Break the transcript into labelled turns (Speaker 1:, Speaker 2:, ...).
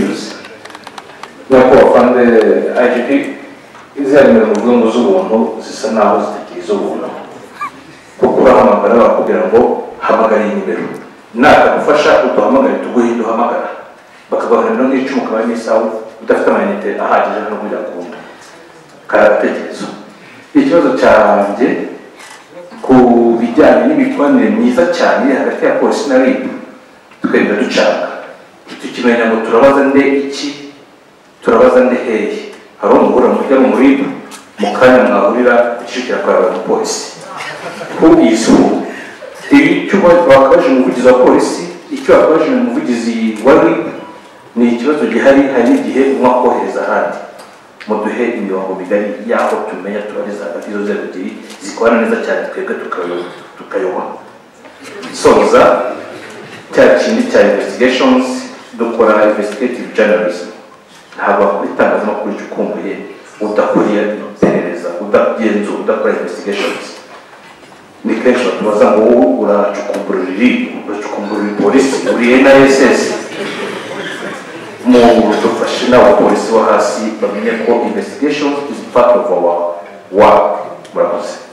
Speaker 1: news nyakubahwa fande igp nimero muvuga ngo z'ubuntu zisa naho zitakiri iz'ubuntu kuko urahamagara bakubwira ngo hamagara iyi nimero natagufasha uduhamagare tuguhe duhamagara bakaguha nimero nk'icumi ukaba n'isaha udafite amayinite ahagije no kujya kuwundi kari agatekerezo ikibazo cyanjye ku bijyanye n'imikoranire myiza cyane hagati ya polisi na rib twenda ducanga tukimenya ngo turabaza nde iki? Turabaza nde? Hehe hari umuhura mujya mu rib mu kanya mwahurira ku kicukiro kwa polisi. Who is who? Icyo wakabaje umuvugizi wa polisi icyo wakabaje umuvugizi wa rib ni ikibazo gihari hari n'igihe umwe akohereza ahandi. Muduhe imirongo migari y'aho tumenya tubariza hagati y'izo nzego ebyiri zikorana neza cyane twebwe tukayo- tukayoba. Soza cya kindi cya investigations dukora investigative journalism ntabwo wakora itangazamakuru gikumbuye udakuriye iperereza udagenzura udakora investigations ni kenshi batubaza ngo wowe uracukumbura riri uracukumbura polisi uri NISS mu dufashe n'abapolisi bo hasi bamenye ko investigation is part of our work. murakoze